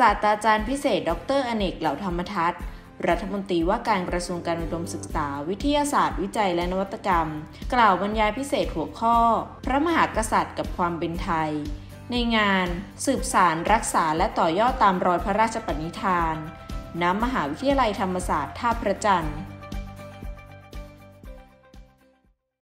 ศาสตราจารย์พิเศษ ดรอเนกเหล่าธรรมทัศน์รัฐมนตรีว่าการกระทรวงการอุดมศึกษา วิทยาศาสตร์ วิจัยและนวัตกรรม กล่าวบรรยายพิเศษหัวข้อ พระมหากษัตริย์กับความเป็นไทย ในงาน สืบสารรักษาและต่อยอดตามรอยพระราชปณิธาน ณ มหาวิทยาลัยธรรมศาสตร์ท่าพระจันทร์